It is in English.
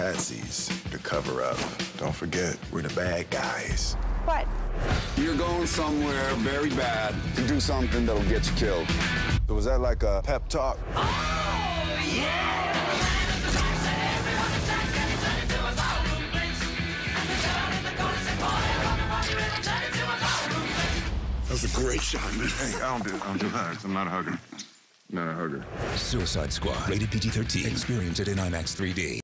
patsies to cover up. Don't forget, we're the bad guys. What? You're going somewhere very bad to do something that'll get you killed. So was that like a pep talk? That was a great shot, man. Hey, I don't do, I don't do hugs. I'm not a hugger. Not a hugger. Suicide Squad. Rated PG 13. Experience it in IMAX 3D.